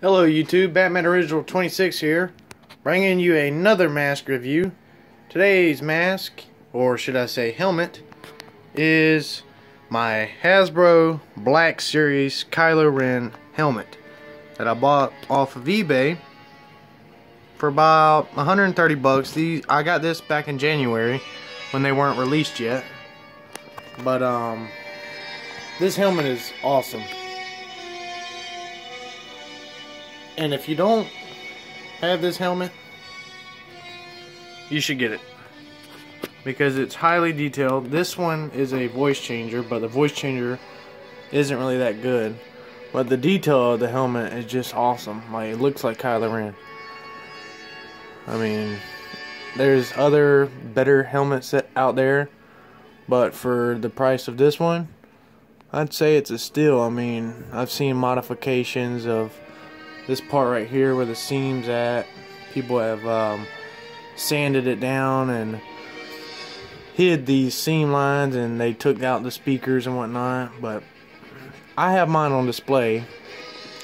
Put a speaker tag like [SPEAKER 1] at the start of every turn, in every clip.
[SPEAKER 1] Hello YouTube, Batman Original 26 here, bringing you another mask review. Today's mask, or should I say helmet, is my Hasbro Black Series Kylo Ren helmet that I bought off of eBay for about 130 bucks. These I got this back in January when they weren't released yet. But um this helmet is awesome. And if you don't have this helmet, you should get it. Because it's highly detailed. This one is a voice changer, but the voice changer isn't really that good. But the detail of the helmet is just awesome. Like it looks like Kylo Ren. I mean, there's other better helmets out there, but for the price of this one, I'd say it's a steal. I mean, I've seen modifications of this part right here where the seams at. People have um, sanded it down and hid these seam lines and they took out the speakers and whatnot but I have mine on display.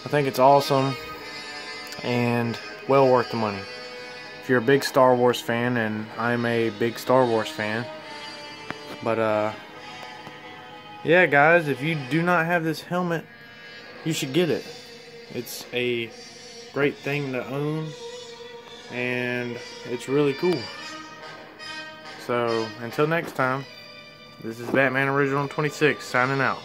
[SPEAKER 1] I think it's awesome and well worth the money. If you're a big Star Wars fan and I'm a big Star Wars fan but uh yeah guys if you do not have this helmet you should get it it's a great thing to own and it's really cool. So until next time, this is Batman Original 26 signing out.